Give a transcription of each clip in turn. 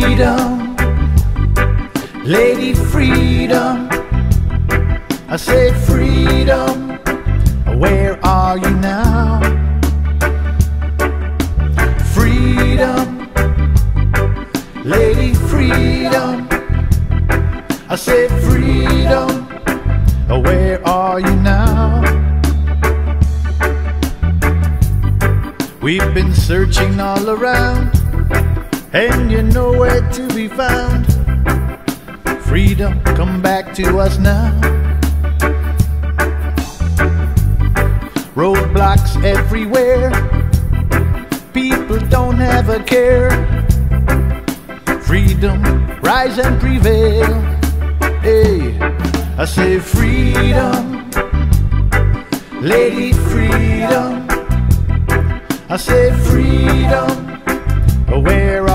freedom, lady freedom. I say freedom, where are you now? Freedom, lady freedom. I say freedom, where are you now? We've been searching all around and you're nowhere to be found. Freedom, come back to us now. Roadblocks everywhere, people don't have a care. Freedom, rise and prevail. Hey, I say freedom, lady freedom. I say freedom, where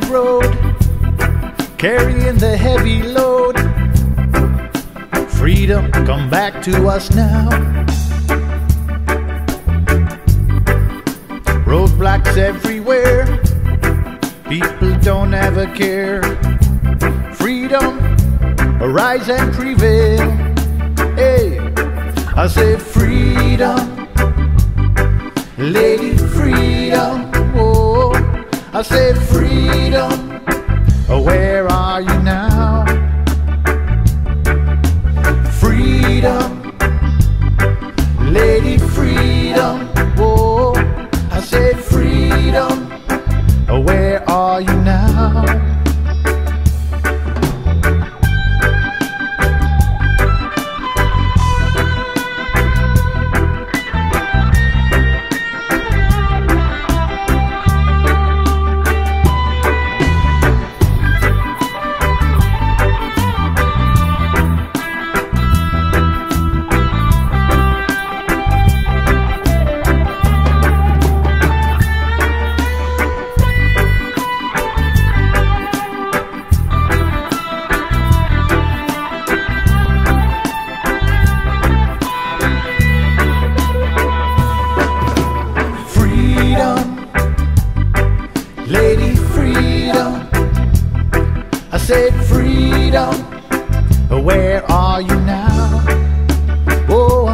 that road, carrying the heavy load. Freedom, come back to us now. Roadblocks everywhere, people don't a care. Freedom, arise and prevail. Hey, I say freedom, lady freedom. I said, freedom, where are you now? Said freedom, where are you now? Oh,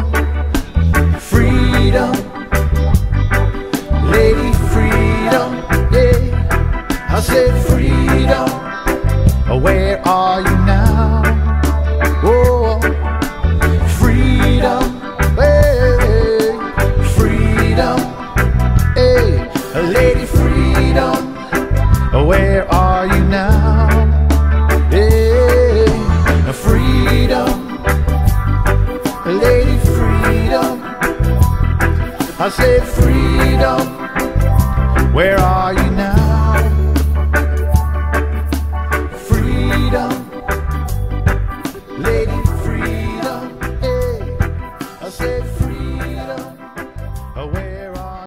freedom, lady freedom. Yeah, I said I say freedom, where are you